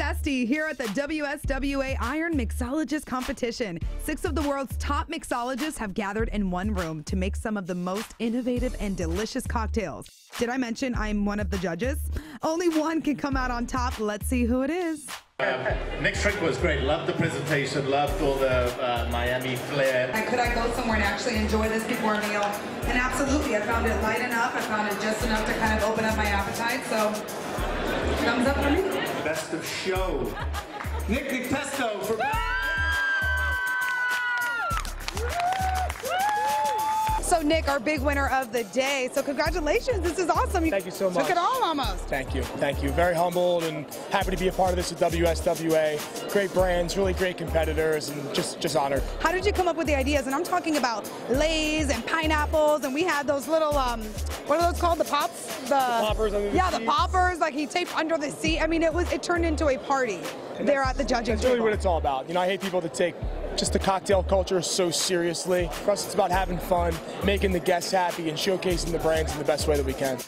at the WSWA Iron Mixologist Competition. Six of the world's top mixologists have gathered in one room to make some of the most innovative and delicious cocktails. Did I mention I'm one of the judges? Only one can come out on top. Let's see who it is. Um, Nick's drink was great. Loved the presentation. Loved all the uh, Miami flair. And could I go somewhere and actually enjoy this before a meal? And absolutely, I found it light enough. I found it just enough to kind of open up my appetite. So, thumbs up for me. Best of show. Nick Pesto for. So, Nick, our big winner of the day. So, congratulations. This is awesome. Thank you so much. Took it all almost. Thank you. Thank you. Very humbled and happy to be a part of this with WSWA. Great brands, really great competitors, and just, just honored. How did you come up with the ideas? And I'm talking about leis and pineapples, and we had those little, um, what are those called? The pops? The, poppers under the Yeah, the poppers. Like he taped under the seat. I mean, it was it turned into a party there at the judging That's really what it's all about. You know, I hate people that take just the cocktail culture so seriously. For us, it's about having fun, making the guests happy, and showcasing the brands in the best way that we can.